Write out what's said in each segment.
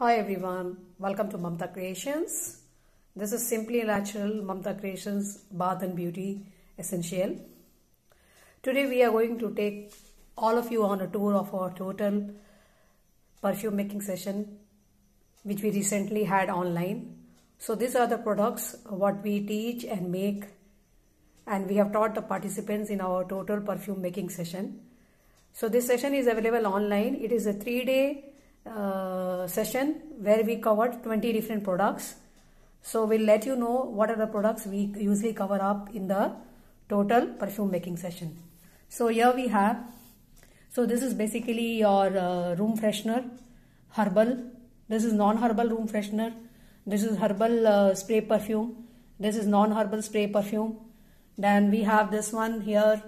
Hi everyone, welcome to Mamta Creations. This is Simply Natural Mamta Creations Bath and Beauty Essential. Today we are going to take all of you on a tour of our total perfume making session which we recently had online. So these are the products what we teach and make and we have taught the participants in our total perfume making session. So this session is available online. It is a three day uh, session where we covered 20 different products. So we'll let you know what are the products we usually cover up in the total perfume making session. So here we have, so this is basically your uh, room freshener, herbal. This is non-herbal room freshener. This is herbal uh, spray perfume. This is non-herbal spray perfume. Then we have this one here,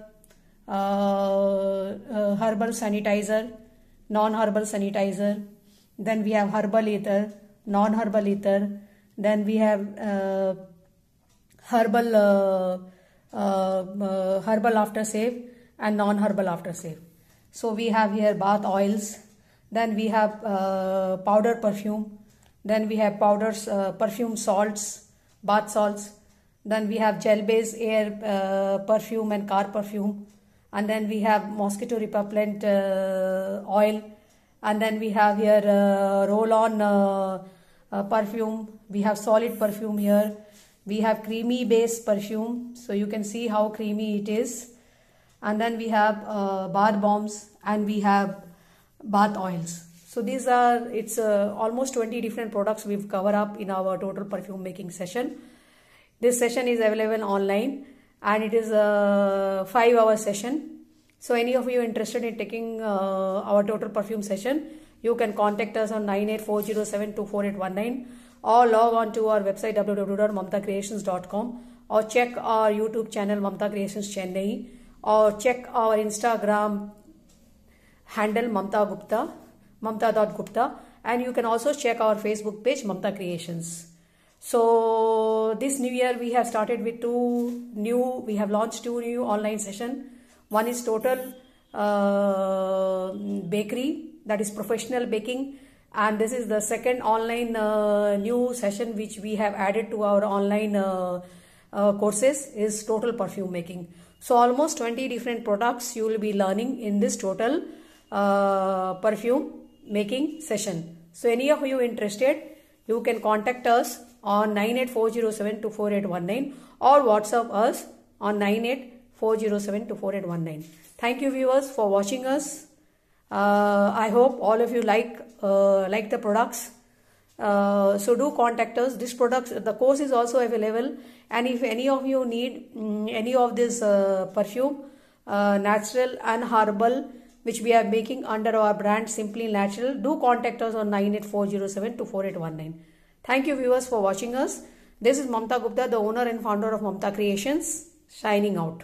uh, uh, herbal sanitizer non-herbal sanitizer. Then we have herbal attar, non-herbal attar. Then we have uh, herbal uh, uh, herbal aftershave and non-herbal aftershave. So we have here bath oils. Then we have uh, powder perfume. Then we have powders, uh, perfume salts, bath salts. Then we have gel-based air uh, perfume and car perfume and then we have mosquito repellent uh, oil. And then we have here uh, roll on uh, uh, perfume. We have solid perfume here. We have creamy base perfume. So you can see how creamy it is. And then we have uh, bath bombs and we have bath oils. So these are it's uh, almost 20 different products we've covered up in our total perfume making session. This session is available online and it is a five hour session. So any of you interested in taking uh, our total perfume session, you can contact us on 98407244819 or log on to our website www.mamtacreations.com or check our YouTube channel Mamta Creations Chennai or check our Instagram handle Mamta Gupta, mamta.gupta and you can also check our Facebook page Mamta Creations. So this new year we have started with two new, we have launched two new online session. One is total uh, bakery, that is professional baking. And this is the second online uh, new session which we have added to our online uh, uh courses is total perfume making. So almost 20 different products you will be learning in this total uh, perfume making session. So any of you interested, you can contact us on 98407 or WhatsApp us on 98407 Thank you viewers for watching us. Uh, I hope all of you like uh, like the products. Uh, so do contact us. This products, the course is also available. And if any of you need um, any of this uh, perfume, uh, natural and herbal, which we are making under our brand Simply Natural, do contact us on 98407 Thank you viewers for watching us. This is Mamta Gupta, the owner and founder of Mamta Creations, signing out.